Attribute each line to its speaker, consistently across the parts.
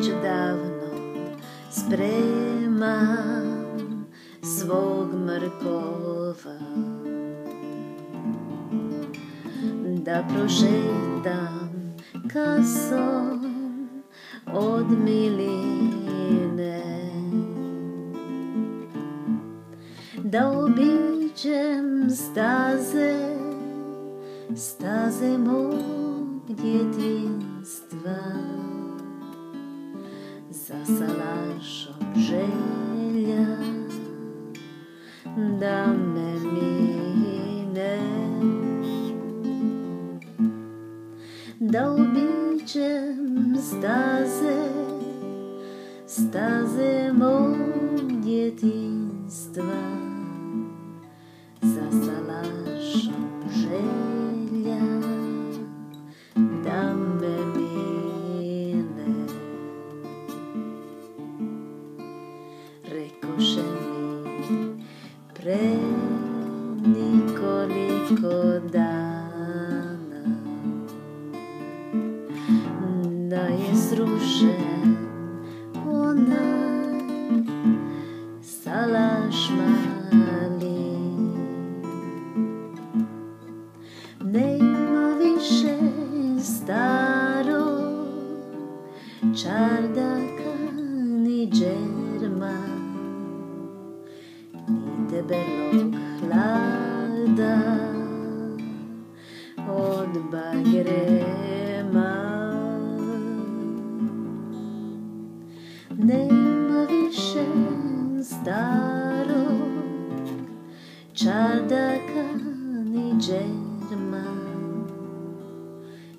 Speaker 1: već davno spremam svog mrkova Da prošetam kasom od miline. Da obiđem staze, staze mog djetinstva Za salašom želja da me mine. Da obiđem staze, staze mog djetinstva Mi pre nikoliko dana Da je srušen onaj salaš mali Nema više staro čardaka Hlada od bagrema Nema više starog čardaka ni džerma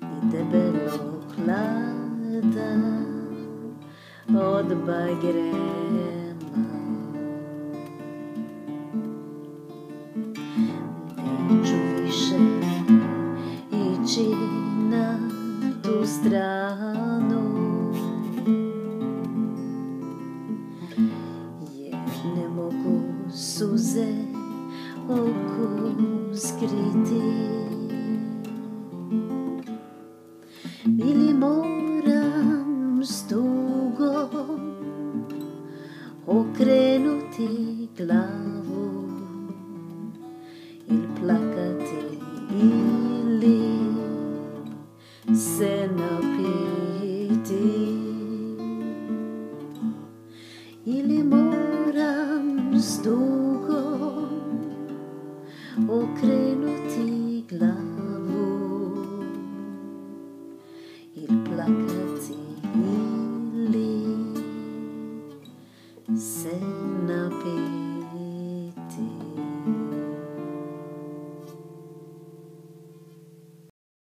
Speaker 1: Ni debelog hlada od bagrema ići na tu stranu. Jer ne mogu suze oku skriti. Ili moram s tugom okrenuti glavu ili moram s tugom okrenuti glavu